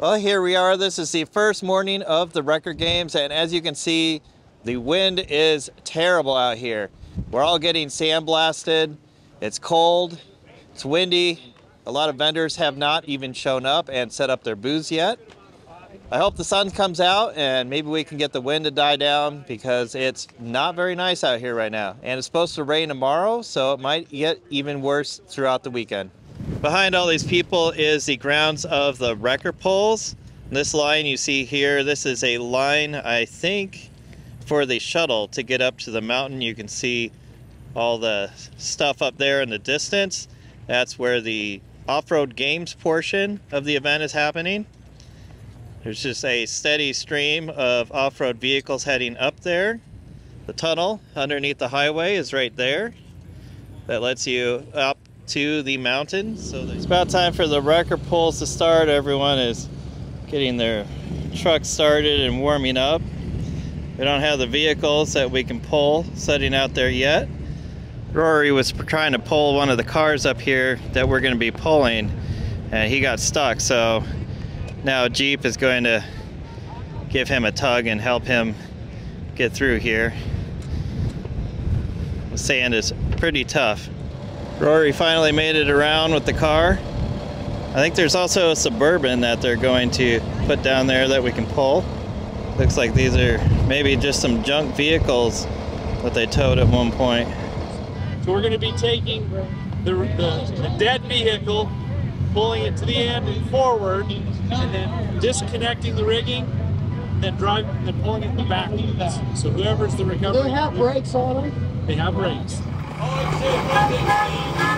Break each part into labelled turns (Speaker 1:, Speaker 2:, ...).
Speaker 1: Well, here we are. This is the first morning of the wrecker games, and as you can see, the wind is terrible out here. We're all getting sandblasted. It's cold. It's windy. A lot of vendors have not even shown up and set up their booths yet. I hope the sun comes out and maybe we can get the wind to die down because it's not very nice out here right now. And it's supposed to rain tomorrow, so it might get even worse throughout the weekend. Behind all these people is the grounds of the wrecker pulls. This line you see here, this is a line, I think, for the shuttle to get up to the mountain. You can see all the stuff up there in the distance. That's where the off-road games portion of the event is happening. There's just a steady stream of off-road vehicles heading up there. The tunnel underneath the highway is right there. That lets you up to the mountain. So it's about time for the wrecker pulls to start. Everyone is getting their truck started and warming up. We don't have the vehicles that we can pull setting out there yet. Rory was trying to pull one of the cars up here that we're going to be pulling and he got stuck so now Jeep is going to give him a tug and help him get through here. The sand is pretty tough. Rory finally made it around with the car. I think there's also a Suburban that they're going to put down there that we can pull. Looks like these are maybe just some junk vehicles that they towed at one point.
Speaker 2: So we're going to be taking the, the, the dead vehicle, pulling it to the end and forward, and then disconnecting the rigging, then driving and pulling it back. So whoever's the recovery.
Speaker 3: They have brakes on them?
Speaker 2: They have brakes.
Speaker 4: Oh, it's so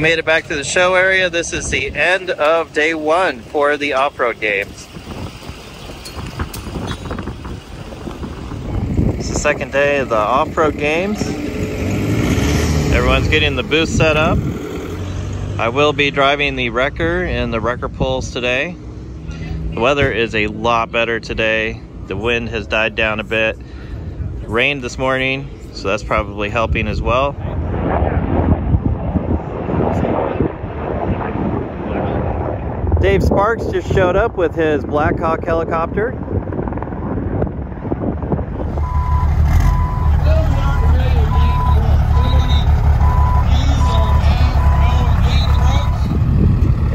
Speaker 1: made it back to the show area. This is the end of day one for the off-road games. It's the second day of the off-road games. Everyone's getting the booth set up. I will be driving the wrecker and the wrecker pulls today. The weather is a lot better today. The wind has died down a bit. rained this morning, so that's probably helping as well. Dave Sparks just showed up with his Blackhawk helicopter.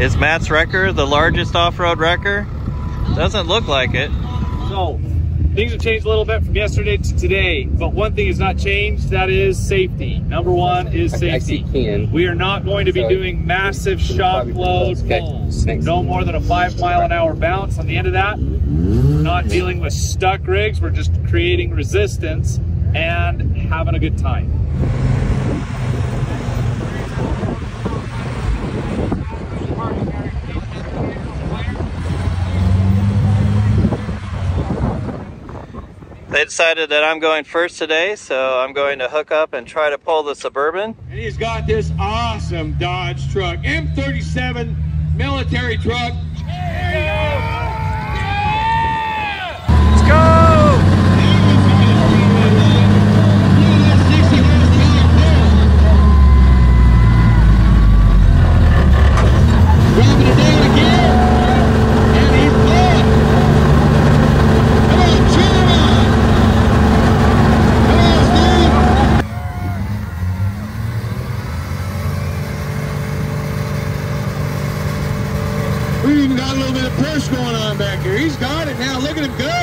Speaker 1: Is Matt's wrecker the largest off-road wrecker? Doesn't look like it.
Speaker 2: Things have changed a little bit from yesterday to today, but one thing has not changed, that is safety. Number one is safety. We are not going to be doing massive shock load pulls. No more than a five mile an hour bounce on the end of that. We're not dealing with stuck rigs, we're just creating resistance and having a good time.
Speaker 1: They decided that I'm going first today, so I'm going to hook up and try to pull the Suburban.
Speaker 4: And he's got this awesome Dodge truck, M37 military truck.
Speaker 1: Let's go!
Speaker 4: Dropping it down again. And he's gone. Come on, cheer him on. Come on, Steve. We even got a little bit of push going on back here. He's got it now. Look at him go.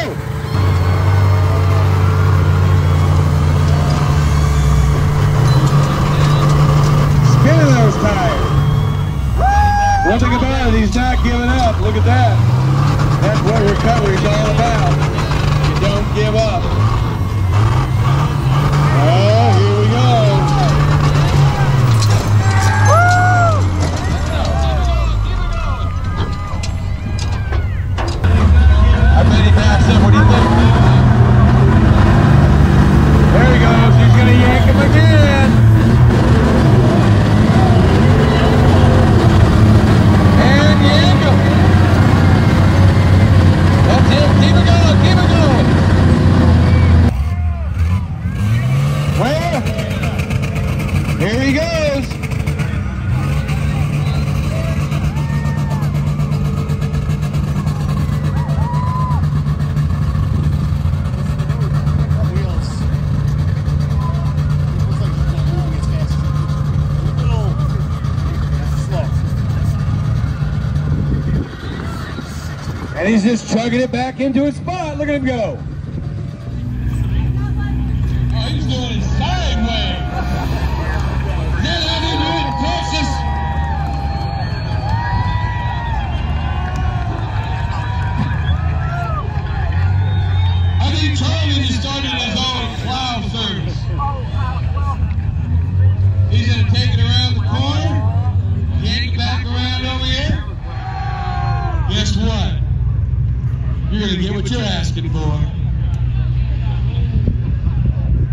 Speaker 4: And he's just chugging it back into its spot. Look at him go. Gonna get what you're asking for.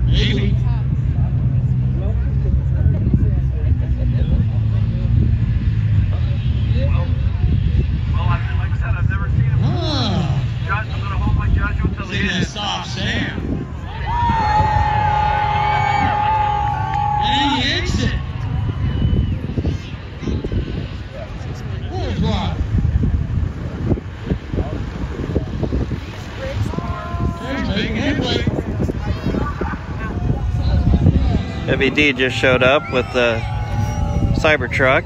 Speaker 4: Maybe. Ah, see that soft sand. And he yanks it. Where's what? There's making headway.
Speaker 1: Heavy D just showed up with the Cybertruck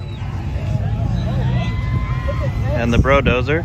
Speaker 1: and the Brodozer.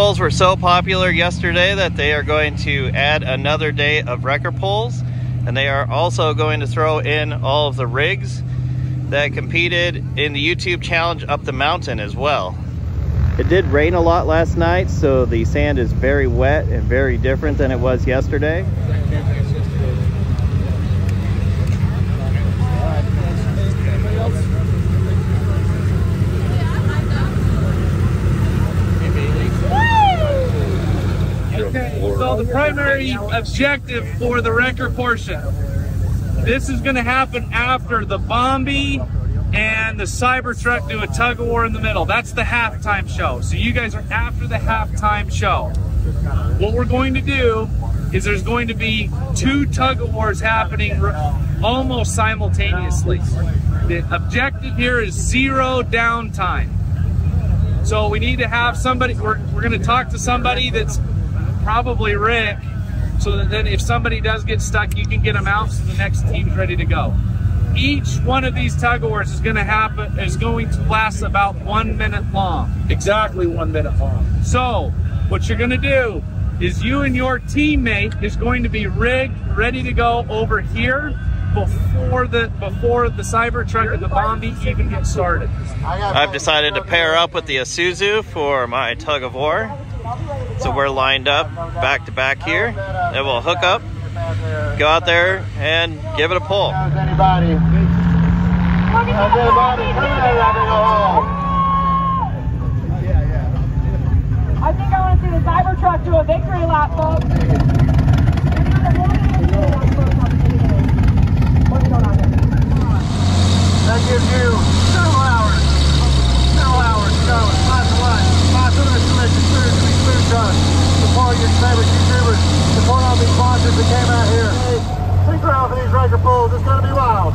Speaker 1: Poles were so popular yesterday that they are going to add another day of wrecker pulls. And they are also going to throw in all of the rigs that competed in the YouTube challenge up the mountain as well. It did rain a lot last night, so the sand is very wet and very different than it was yesterday.
Speaker 2: So primary objective for the wrecker portion, this is gonna happen after the Bombi and the Cybertruck do a tug of war in the middle. That's the halftime show. So you guys are after the halftime show. What we're going to do is there's going to be two tug of wars happening almost simultaneously. The objective here is zero downtime. So we need to have somebody, we're, we're gonna talk to somebody that's probably Rick, so that then if somebody does get stuck, you can get them out so the next team's ready to go. Each one of these tug of wars is going to happen is going to last about one minute long. Exactly one minute long. So what you're going to do is you and your teammate is going to be rigged, ready to go over here before the before the Cybertruck and the Bombi even get started.
Speaker 1: I've decided to pair up with the Isuzu for my tug of war. So we're lined up back to back here. And we'll hook up, go out there, and give it a pull.
Speaker 3: I think I want to see the Cybertruck do a victory lap, folks.
Speaker 4: That gives you several hours. Several hours go. Class one. Class limited submission. Clear to be clear truck. Support your favorite YouTubers. Support all these sponsors that came out here. Stick around for these pulls. It's going to be wild.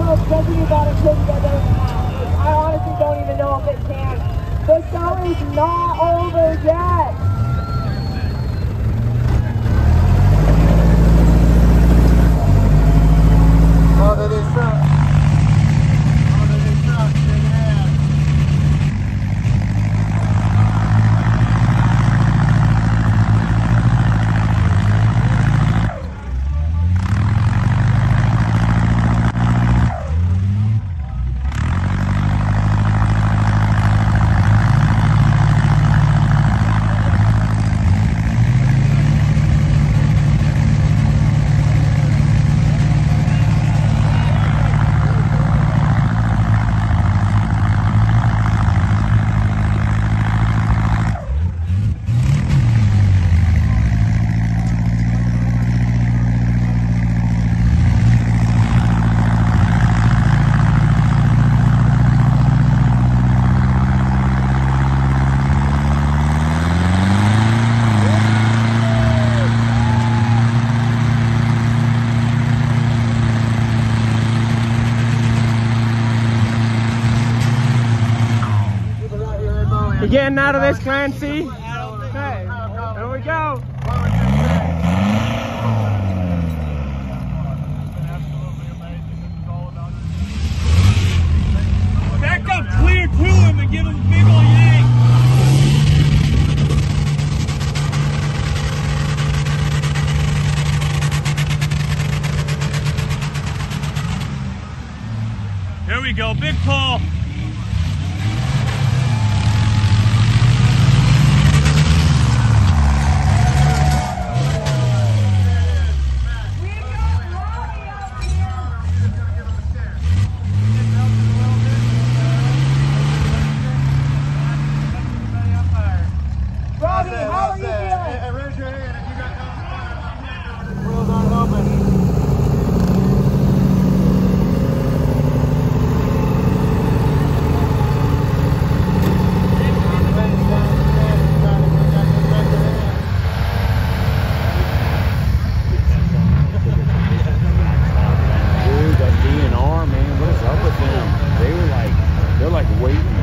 Speaker 3: Folks, something about it should get there now. I honestly don't even know if it can. The show is not over yet.
Speaker 4: Oh, that is truck. Oh, that is truck. Shake your hand. Keep it right here in Moline.
Speaker 5: You getting out of this, Clancy? Okay, here we go.
Speaker 2: Back up clear to him and give him a big ol' yank. Here we go, big pull.
Speaker 3: Robbie, how are you
Speaker 4: Hey,
Speaker 3: feeling?
Speaker 4: hey, raise your hand if you got confidence. Wheels aren't open.
Speaker 5: Dude, that DNR, man, what is up with them? They were like, they're like waiting.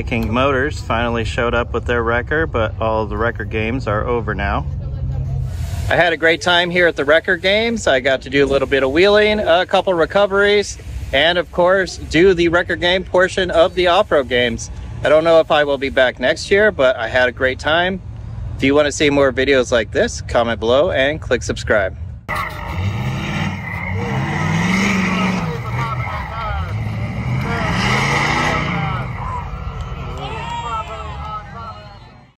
Speaker 1: Viking Motors finally showed up with their wrecker, but all the wrecker games are over now. I had a great time here at the wrecker games. I got to do a little bit of wheeling, a couple recoveries, and of course, do the wrecker game portion of the off-road games. I don't know if I will be back next year, but I had a great time. If you want to see more videos like this, comment below and click subscribe.